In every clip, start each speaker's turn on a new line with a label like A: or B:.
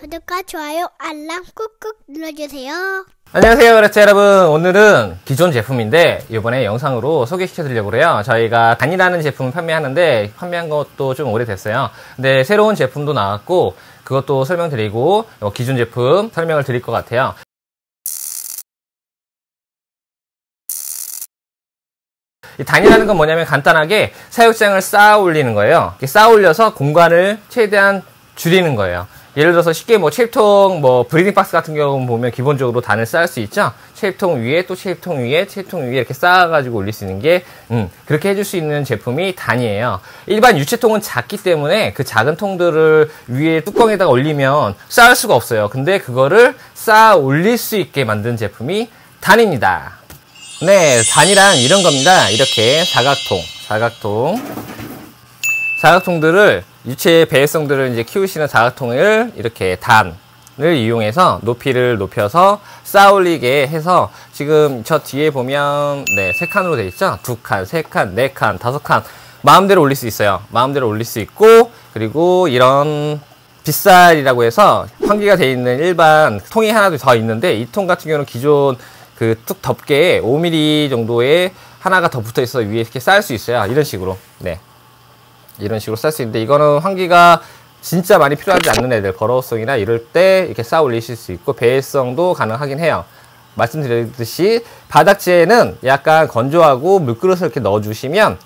A: 구독과 좋아요, 알람 꾹꾹 눌러주세요.
B: 안녕하세요 그렇죠 여러분. 오늘은 기존 제품인데 이번에 영상으로 소개시켜 드리려고 그래요. 저희가 단이라는 제품을 판매하는데 판매한 것도 좀 오래됐어요. 근데 새로운 제품도 나왔고 그것도 설명드리고 어, 기존 제품 설명을 드릴 것 같아요 이 단이라는 건 뭐냐면 간단하게 사육장을 쌓아 올리는 거예요 쌓아 올려서 공간을 최대한 줄이는 거예요 예를 들어서 쉽게 뭐 채집통 뭐 breeding box 같은 경우 보면 기본적으로 단을 쌓을 수 있죠. 채집통 위에 또 채집통 위에 채집통 위에 이렇게 쌓아가지고 올릴 수 있는 게 음, 그렇게 해줄 수 있는 제품이 단이에요. 일반 유체통은 작기 때문에 그 작은 통들을 위에 뚜껑에다가 올리면 쌓을 수가 없어요. 근데 그거를 쌓아 올릴 수 있게 만든 제품이 단입니다. 네, 단이란 이런 겁니다. 이렇게 사각통, 사각통. 사각통들을 유체 배회성들을 이제 키우시는 사각통을 이렇게 단 을 이용해서 높이를 높여서 쌓아 올리게 해서 지금 저 뒤에 보면 네, 세 칸으로 되어 있죠? 두 칸, 세 칸, 네 칸, 다섯 칸. 마음대로 올릴 수 있어요. 마음대로 올릴 수 있고 그리고 이런 빗살이라고 해서 환기가 되어 있는 일반 통이 하나 더 있는데 이 통 같은 경우는 기존 그 뚝 덮개에 5mm 정도의 하나가 더 붙어 있어서 위에 이렇게 쌓을 수 있어요. 이런 식으로. 네. 이런 식으로 쌓을 수 있는데 이거는 환기가 진짜 많이 필요하지 않는 애들 버러우성이나 이럴 때 이렇게 쌓아 올리실 수 있고 배회성도 가능하긴 해요 말씀드렸듯이 바닥재는 약간 건조하고 물그릇을 이렇게 넣어주시면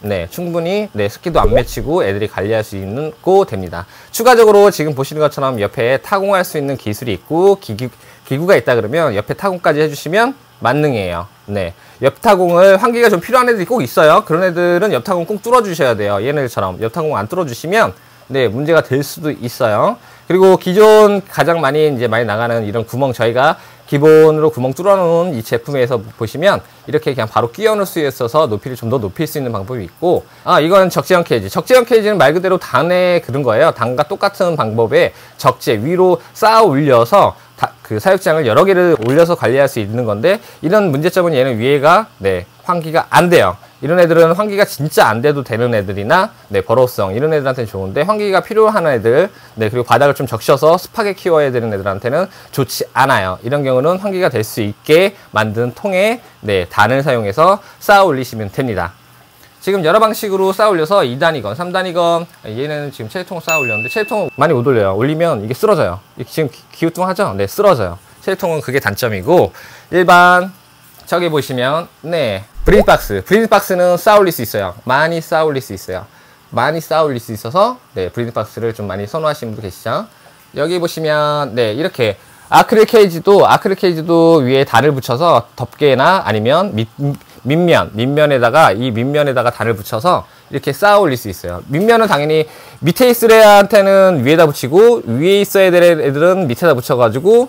B: 네 충분히 네 습기도 안 맺히고 애들이 관리할 수 있는 고 됩니다 추가적으로 지금 보시는 것처럼 옆에 타공할 수 있는 기술이 있고 기기, 기구가 있다 그러면 옆에 타공까지 해주시면 만능이에요 네. 옆타공을 환기가 좀 필요한 애들이 꼭 있어요. 그런 애들은 옆타공 꼭 뚫어주셔야 돼요. 얘네들처럼 옆타공 안 뚫어주시면 네 문제가 될 수도 있어요. 그리고 기존 가장 많이 이제 많이 나가는 이런 구멍 저희가 기본으로 구멍 뚫어놓은 이 제품에서 보시면 이렇게 그냥 바로 끼워 넣을 수 있어서 높이를 좀 더 높일 수 있는 방법이 있고 아 이건 적재형 케이지 적재형 케이지는 말 그대로 단에 그런 거예요 단과 똑같은 방법에 적재 위로 쌓아 올려서 다, 그 사육장을 여러 개를 올려서 관리할 수 있는 건데 이런 문제점은 얘는 위에가 네 환기가 안 돼요. 이런 애들은 환기가 진짜 안 돼도 되는 애들이나 네 버러우성 이런 애들한테는 좋은데 환기가 필요한 애들 네 그리고 바닥을 좀 적셔서 습하게 키워야 되는 애들한테는 좋지 않아요. 이런 경우는 환기가 될 수 있게 만든 통에 네 단을 사용해서 쌓아 올리시면 됩니다 지금 여러 방식으로 쌓아 올려서 2단이건 3단이건 얘는 지금 체리통을 쌓아 올렸는데 체리통을 많이 못 올려요. 올리면 이게 쓰러져요. 지금 기우뚱하죠? 네 쓰러져요. 체리통은 그게 단점이고 일반 저기 보시면 네 브리드박스. 브리드박스는 쌓아 올릴 수 있어요. 많이 쌓아 올릴 수 있어요. 많이 쌓아 올릴 수 있어서 네 브리드박스를 좀 많이 선호하시는 분도 계시죠? 여기 보시면 네 이렇게 아크릴 케이지도 아크릴 케이지도 위에 단을 붙여서 덮개나 아니면 밑, 밑면 밑면에다가 이 밑면에다가 단을 붙여서 이렇게 쌓아 올릴 수 있어요. 밑면은 당연히 밑에 있을 애한테는 위에다 붙이고 위에 있어야 될 애들은 밑에다 붙여 가지고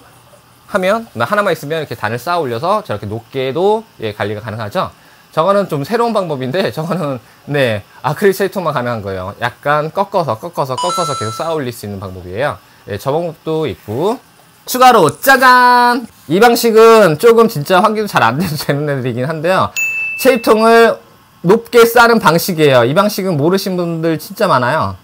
B: 하면 하나만 있으면 이렇게 단을 쌓아 올려서 저렇게 높게도 예, 관리가 가능하죠? 저거는 좀 새로운 방법인데 저거는 네 아크릴 쉐이통만 가능한 거예요. 약간 꺾어서 꺾어서 꺾어서 계속 쌓아 올릴 수 있는 방법이에요. 예, 저 방법도 있고. 추가로 짜잔! 이 방식은 조금 진짜 환기도 잘 안 돼도 되는 애들이긴 한데요. 체입통을 높게 싸는 방식이에요. 이 방식은 모르신 분들 진짜 많아요.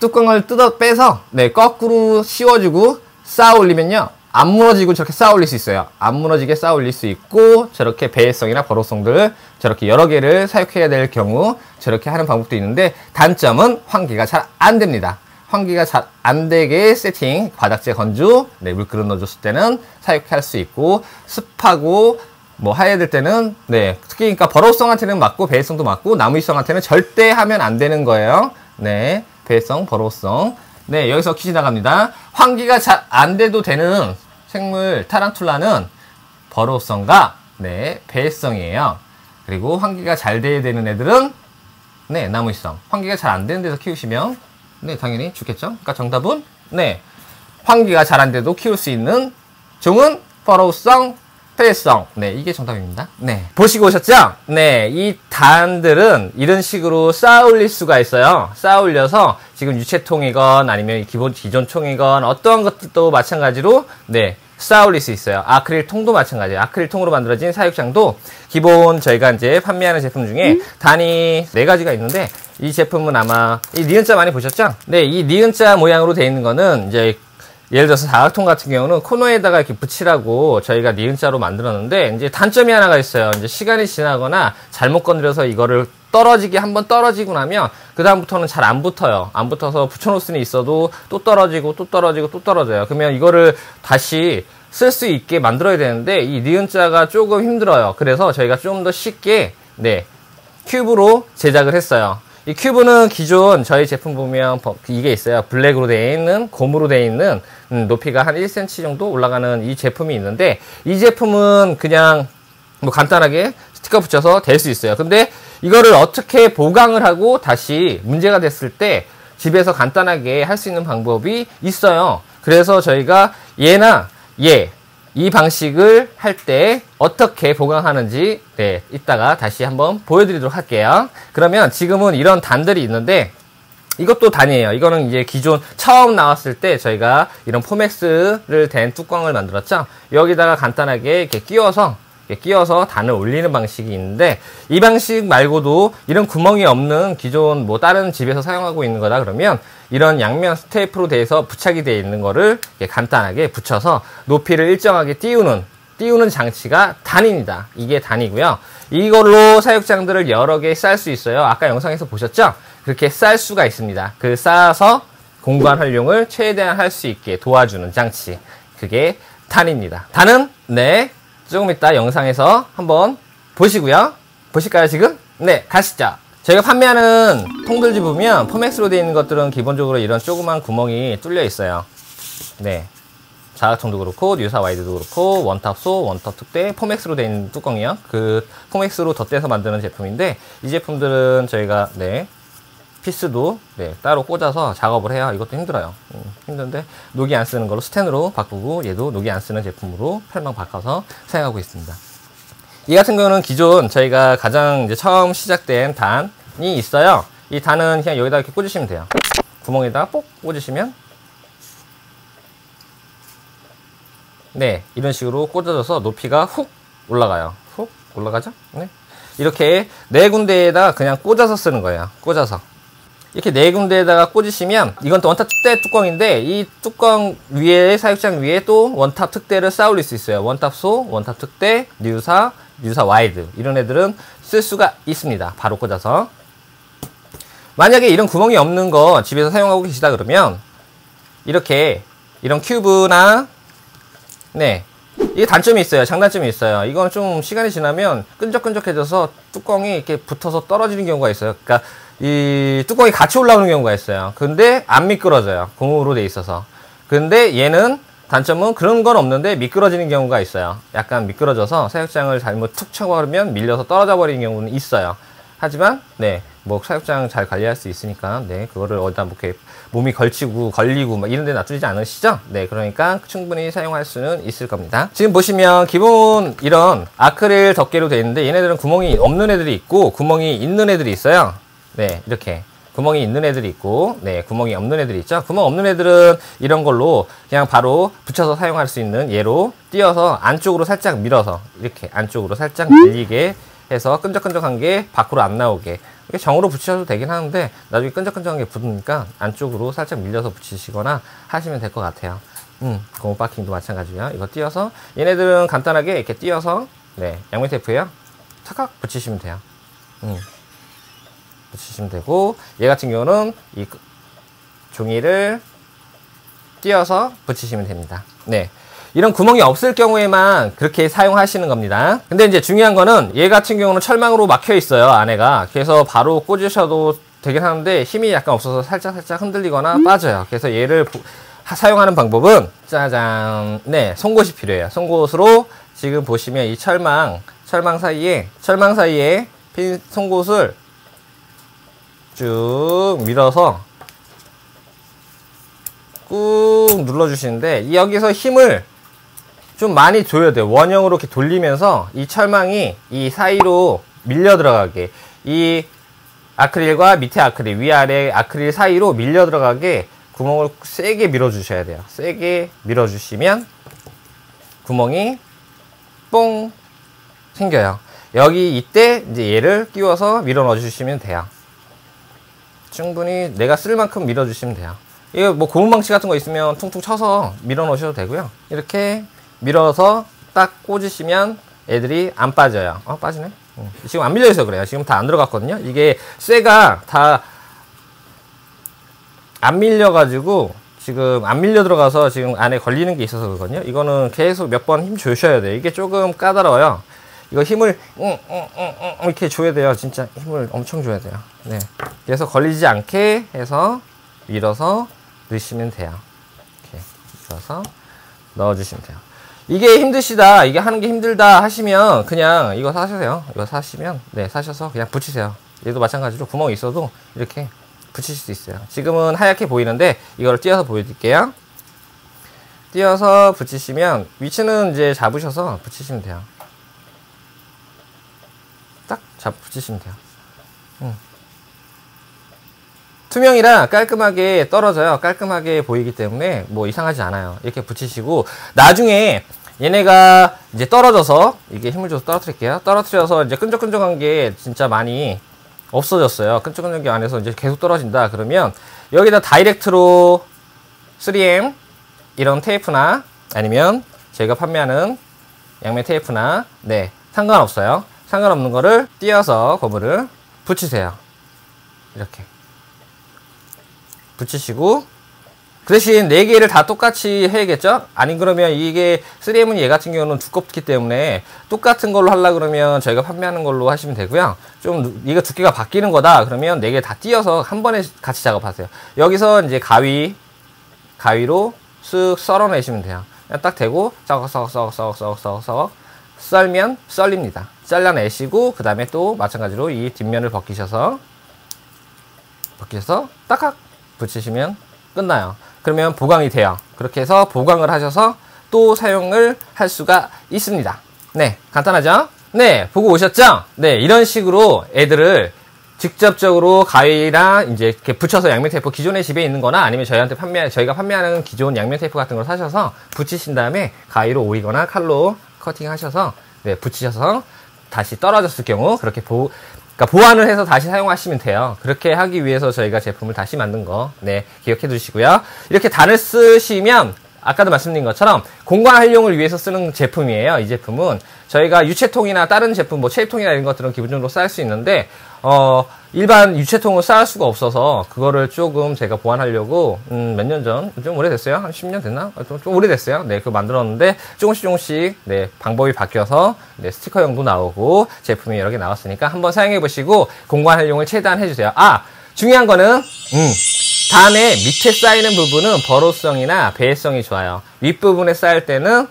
B: 뚜껑을 뜯어 빼서 네 거꾸로 씌워주고 쌓아 올리면요. 안 무너지고 저렇게 쌓아 올릴 수 있어요. 안 무너지게 쌓아 올릴 수 있고 저렇게 배회성이나 버로성들을 저렇게 여러 개를 사육해야 될 경우 저렇게 하는 방법도 있는데 단점은 환기가 잘 안 됩니다. 환기가 잘 안 되게 세팅, 바닥재 건조, 네, 물그릇 넣어줬을 때는 사육할 수 있고 습하고 뭐 해야 될 때는 네 특히 그러니까 버러우성한테는 맞고 배회성도 맞고 나무위성한테는 절대 하면 안 되는 거예요. 네 배회성, 버러우성. 네 여기서 퀴즈 나갑니다. 환기가 잘 안 돼도 되는 생물 타란툴라는 버러우성과 네 배회성이에요. 그리고 환기가 잘 돼야 되는 애들은 네 나무위성. 환기가 잘 안 되는 데서 키우시면 네, 당연히 죽겠죠. 그러니까 정답은 네, 환기가 잘 안 돼도 키울 수 있는 종은 퍼로우성, 폐성. 네, 이게 정답입니다. 네, 보시고 오셨죠? 네, 이 단들은 이런 식으로 쌓아 올릴 수가 있어요. 쌓아 올려서 지금 유체통이건 아니면 기본 기존 총이건 어떠한 것들도 마찬가지로 네, 쌓아 올릴 수 있어요. 아크릴 통도 마찬가지예요. 아크릴 통으로 만들어진 사육장도 기본 저희가 이제 판매하는 제품 중에
A: 음?
B: 단위 네 가지가 있는데 이 제품은 아마 이 니은자 많이 보셨죠? 네, 이 니은자 모양으로 되어 있는 거는 이제 예를 들어서 사각통 같은 경우는 코너에다가 이렇게 붙이라고 저희가 니은자로 만들었는데 이제 단점이 하나가 있어요. 이제 시간이 지나거나 잘못 건드려서 이거를 떨어지게 한 번 떨어지고 나면 그 다음부터는 잘 안 붙어요. 안 붙어서 붙여놓을 수는 있어도 또 떨어지고 또 떨어지고 또 떨어져요. 그러면 이거를 다시 쓸 수 있게 만들어야 되는데 이 니은자가 조금 힘들어요. 그래서 저희가 좀 더 쉽게 네 큐브로 제작을 했어요. 이 큐브는 기존 저희 제품 보면 버- 이게 있어요. 블랙으로 되어 있는 고무로 되어 있는 음, 높이가 한 1cm 정도 올라가는 이 제품이 있는데 이 제품은 그냥 뭐 간단하게 스티커 붙여서 될 수 있어요. 근데 이거를 어떻게 보강을 하고 다시 문제가 됐을 때 집에서 간단하게 할 수 있는 방법이 있어요. 그래서 저희가 얘나 얘, 이 방식을 할 때 어떻게 보강하는지 네, 이따가 다시 한번 보여드리도록 할게요. 그러면 지금은 이런 단들이 있는데 이것도 단이에요. 이거는 이제 기존 처음 나왔을 때 저희가 이런 포맥스를 된 뚜껑을 만들었죠. 여기다가 간단하게 이렇게 끼워서 끼워서 단을 올리는 방식이 있는데 이 방식 말고도 이런 구멍이 없는 기존 뭐 다른 집에서 사용하고 있는 거다 그러면 이런 양면 스테이프로 돼서 부착이 되어 있는 거를 간단하게 붙여서 높이를 일정하게 띄우는 띄우는 장치가 단입니다. 이게 단이고요. 이걸로 사육장들을 여러 개 쌀 수 있어요. 아까 영상에서 보셨죠? 그렇게 쌀 수가 있습니다. 그 쌓아서 공간 활용을 최대한 할 수 있게 도와주는 장치. 그게 단입니다. 단은 네 조금 이따 영상에서 한번 보시고요. 보실까요 지금? 네 가시죠. 저희가 판매하는 통들을 보면 포맥스로 되어 있는 것들은 기본적으로 이런 조그만 구멍이 뚫려 있어요. 네. 사각통도 그렇고 뉴사 와이드도 그렇고 원탑소, 원탑 특대, 포맥스로 되어 있는 뚜껑이요. 그 포맥스로 덧대서 만드는 제품인데 이 제품들은 저희가 네 피스도 네, 따로 꽂아서 작업을 해야 이것도 힘들어요. 음, 힘든데 녹이 안 쓰는 걸로 스텐으로 바꾸고 얘도 녹이 안 쓰는 제품으로 팔망 바꿔서 사용하고 있습니다. 이 같은 경우는 기존 저희가 가장 이제 처음 시작된 단이 있어요. 이 단은 그냥 여기다 이렇게 꽂으시면 돼요. 구멍에다 뽁 꽂으시면 네, 이런 식으로 꽂아져서 높이가 훅 올라가요. 훅 올라가죠? 네. 이렇게 네 군데에다 그냥 꽂아서 쓰는 거예요. 꽂아서. 이렇게 네 군데에다가 꽂으시면 이건 또 원탑 특대 뚜껑인데 이 뚜껑 위에 사육장 위에 또 원탑 특대를 쌓아 올릴 수 있어요. 원탑 소, 원탑 특대, 뉴사, 뉴사 와이드 이런 애들은 쓸 수가 있습니다. 바로 꽂아서. 만약에 이런 구멍이 없는 거 집에서 사용하고 계시다 그러면 이렇게 이런 큐브나 네. 이게 단점이 있어요. 장단점이 있어요. 이건 좀 시간이 지나면 끈적끈적해져서 뚜껑이 이렇게 붙어서 떨어지는 경우가 있어요. 그러니까 이 뚜껑이 같이 올라오는 경우가 있어요. 근데 안 미끄러져요. 고무로 돼 있어서. 근데 얘는 단점은 그런 건 없는데 미끄러지는 경우가 있어요. 약간 미끄러져서 사육장을 잘못 툭 쳐버리면 밀려서 떨어져 버리는 경우는 있어요. 하지만 네, 뭐 사육장 잘 관리할 수 있으니까 네, 그거를 어디다 뭐 이렇게 몸이 걸치고 걸리고 막 이런 데 놔두지 않으시죠? 네, 그러니까 충분히 사용할 수는 있을 겁니다. 지금 보시면 기본 이런 아크릴 덮개로 되어 있는데 얘네들은 구멍이 없는 애들이 있고 구멍이 있는 애들이 있어요. 네, 이렇게 구멍이 있는 애들이 있고, 네, 구멍이 없는 애들이 있죠. 구멍 없는 애들은 이런 걸로 그냥 바로 붙여서 사용할 수 있는 얘로 띄어서 안쪽으로 살짝 밀어서 이렇게 안쪽으로 살짝 밀리게 해서 끈적끈적한 게 밖으로 안 나오게 정으로 붙이셔도 되긴 하는데 나중에 끈적끈적한 게 붙으니까 안쪽으로 살짝 밀려서 붙이시거나 하시면 될 것 같아요. 음, 고무 바킹도 마찬가지고요. 이거 띄어서 얘네들은 간단하게 이렇게 띄어서 네, 양면 테이프요. 탁탁 붙이시면 돼요. 음. 붙이시면 되고 얘 같은 경우는 이 그- 종이를 띄어서 붙이시면 됩니다. 네. 이런 구멍이 없을 경우에만 그렇게 사용하시는 겁니다. 근데 이제 중요한 거는 얘 같은 경우는 철망으로 막혀 있어요, 안에가. 그래서 바로 꽂으셔도 되긴 하는데 힘이 약간 없어서 살짝 살짝 흔들리거나 빠져요. 그래서 얘를 사용하는 방법은 짜잔. 네, 송곳이 필요해요. 송곳으로 지금 보시면 이 철망, 철망 사이에 철망 사이에 핀 송곳을 쭉 밀어서 꾹 눌러주시는데 이 여기서 힘을 좀 많이 줘야 돼요. 원형으로 이렇게 돌리면서 이 철망이 이 사이로 밀려 들어가게 이 아크릴과 밑에 아크릴, 위아래 아크릴 사이로 밀려 들어가게 구멍을 세게 밀어 주셔야 돼요. 세게 밀어 주시면 구멍이 뽕 생겨요. 여기 이때 이제 얘를 끼워서 밀어 넣어 주시면 돼요. 충분히 내가 쓸 만큼 밀어 주시면 돼요. 이거 뭐 고무 망치 같은 거 있으면 퉁퉁 쳐서 밀어 넣으셔도 되고요. 이렇게 밀어서 딱 꽂으시면 애들이 안 빠져요. 어, 빠지네? 응. 지금 안 밀려 있어 그래요. 지금 다 안 들어갔거든요. 이게 쇠가 다 안 밀려가지고 지금 안 밀려 들어가서 지금 안에 걸리는 게 있어서 그거든요. 이거는 계속 몇 번 힘 주셔야 돼요. 이게 조금 까다로워요. 이거 힘을 응, 응, 응, 응, 이렇게 줘야 돼요. 진짜 힘을 엄청 줘야 돼요. 네. 그래서 걸리지 않게 해서 밀어서 넣으시면 돼요. 이렇게 밀어서 넣어주시면 돼요. 이게 힘드시다, 이게 하는 게 힘들다 하시면 그냥 이거 사세요. 이거 사시면 네 사셔서 그냥 붙이세요. 얘도 마찬가지로 구멍이 있어도 이렇게 붙이실 수 있어요. 지금은 하얗게 보이는데 이걸 띄어서 보여드릴게요. 띄어서 붙이시면 위치는 이제 잡으셔서 붙이시면 돼요. 딱잡 붙이시면 돼요. 음. 투명이라 깔끔하게 떨어져요. 깔끔하게 보이기 때문에 뭐 이상하지 않아요. 이렇게 붙이시고 나중에 얘네가 이제 떨어져서 이게 힘을 줘서 떨어뜨릴게요. 떨어뜨려서 이제 끈적끈적한 게 진짜 많이 없어졌어요. 끈적끈적한 게 안에서 이제 계속 떨어진다. 그러면 여기다 다이렉트로 3M 이런 테이프나 아니면 저희가 판매하는 양면 테이프나 네 상관없어요. 상관없는 거를 띄어서 고무를 붙이세요. 이렇게 붙이시고 그 대신 4개를 다 똑같이 해야겠죠? 아니 그러면 이게 3M은 얘 같은 경우는 두껍기 때문에 똑같은 걸로 하려 그러면 저희가 판매하는 걸로 하시면 되고요. 좀 이거 두께가 바뀌는 거다 그러면 4개 다 띄어서 한 번에 같이 작업하세요. 여기서 이제 가위 가위로 쓱 썰어내시면 돼요. 딱 대고 썩썩썩썩썩썩썩 썰면 썰립니다. 잘라내시고 그 다음에 또 마찬가지로 이 뒷면을 벗기셔서 벗기셔서 딱딱 붙이시면 끝나요. 그러면 보강이 돼요. 그렇게 해서 보강을 하셔서 또 사용을 할 수가 있습니다. 네, 간단하죠? 네, 보고 오셨죠? 네, 이런 식으로 애들을 직접적으로 가위랑 이제 이렇게 붙여서 양면 테이프 기존에 집에 있는 거나 아니면 저희한테 판매 저희가 판매하는 기존 양면 테이프 같은 걸 사셔서 붙이신 다음에 가위로 오이거나 칼로 커팅 하셔서 네, 붙이셔서 다시 떨어졌을 경우 그렇게 보 그러니까 보완을 해서 다시 사용하시면 돼요. 그렇게 하기 위해서 저희가 제품을 다시 만든 거, 네, 기억해 두시고요. 이렇게 단을 쓰시면 아까도 말씀드린 것처럼 공간 활용을 위해서 쓰는 제품이에요. 이 제품은 저희가 유체통이나 다른 제품, 뭐 체통이나 이런 것들은 기본적으로 쌓을 수 있는데 어, 일반 유체통을 쌓을 수가 없어서 그거를 조금 제가 보완하려고 음, 몇 년 전, 좀 오래됐어요. 한 10년 됐나? 아, 좀, 좀 오래됐어요. 네, 그거 만들었는데 조금씩 조금씩 네, 방법이 바뀌어서 네, 스티커형도 나오고 제품이 여러 개 나왔으니까 한번 사용해 보시고 공간 활용을 최대한 해주세요. 아, 중요한 거는 음, 단의 밑에 쌓이는 부분은 burrow성이나 배회성이 좋아요. 윗부분에 쌓일 때는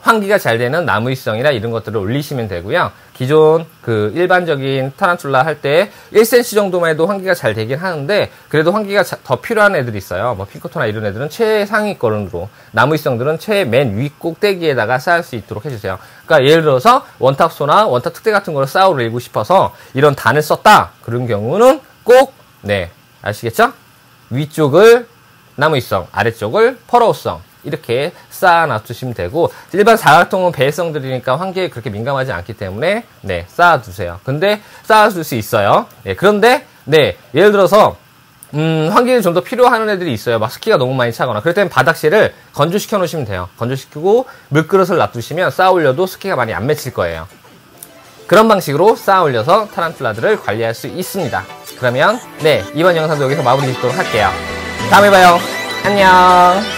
B: 환기가 잘 되는 나무위성이나 이런 것들을 올리시면 되고요. 기존 그 일반적인 타란툴라 할 때 1cm 정도만 해도 환기가 잘 되긴 하는데 그래도 환기가 더 필요한 애들이 있어요. 뭐 핑크토나 이런 애들은 최상위권으로 나무위성들은 최맨 위 꼭대기에다가 쌓을 수 있도록 해주세요. 그러니까 예를 들어서 원탑소나 원탑 특대 같은 거를 쌓아 올리고 싶어서 이런 단을 썼다 그런 경우는 꼭 네 아시겠죠? 위쪽을 나무위성 아래쪽을 퍼러우성 이렇게 쌓아 놔두시면 되고 일반 사각통은 배성들이니까 환기에 그렇게 민감하지 않기 때문에 네 쌓아 두세요. 근데 쌓아 둘 수 있어요. 네, 그런데 네 예를 들어서 음, 환기는 좀더 필요한 애들이 있어요. 막 스키가 너무 많이 차거나. 그럴 땐 바닥실을 건조시켜 놓으시면 돼요. 건조시키고 물그릇을 놔두시면 쌓아 올려도 스키가 많이 안 맺힐 거예요. 그런 방식으로 쌓아 올려서 타란툴라들을 관리할 수 있습니다. 그러면 네 이번 영상도 여기서 마무리 짓도록 할게요. 다음에 봐요. 안녕.